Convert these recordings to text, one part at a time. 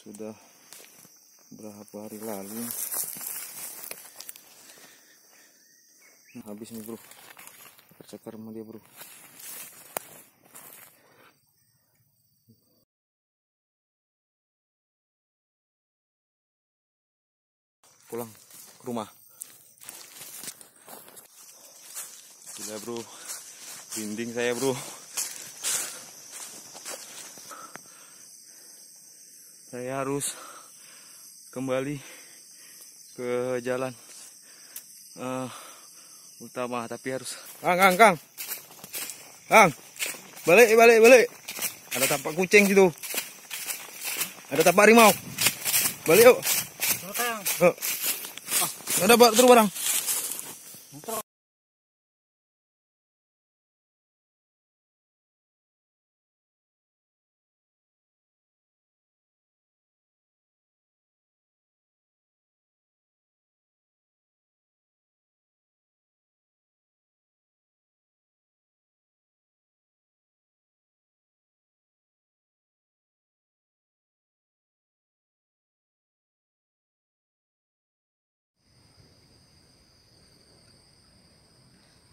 sudah berapa hari lalu nah, habis nih bro. Cakar sama dia bro. Pulang ke rumah. Sudah bro. Dinding saya bro saya harus kembali ke jalan. Uh, utama tapi harus kang kang kang. Kang balik balik balik. Ada tapak kucing situ. Ada tapak harimau. Balik yuk. Yuk ada terus barang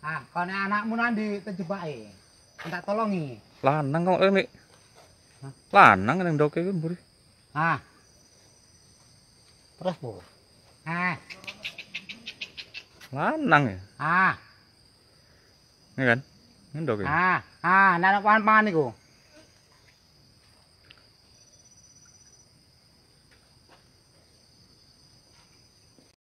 Ah, kalau anakmu nanti terjebak eh. Tak tolongi. lanang kok ini Hah? lanang yang doke kan buri Ah. Terus, Bu. Ah, lanang ya ah, ini kan ini doke ah, ah, nak pangan-pangan niku.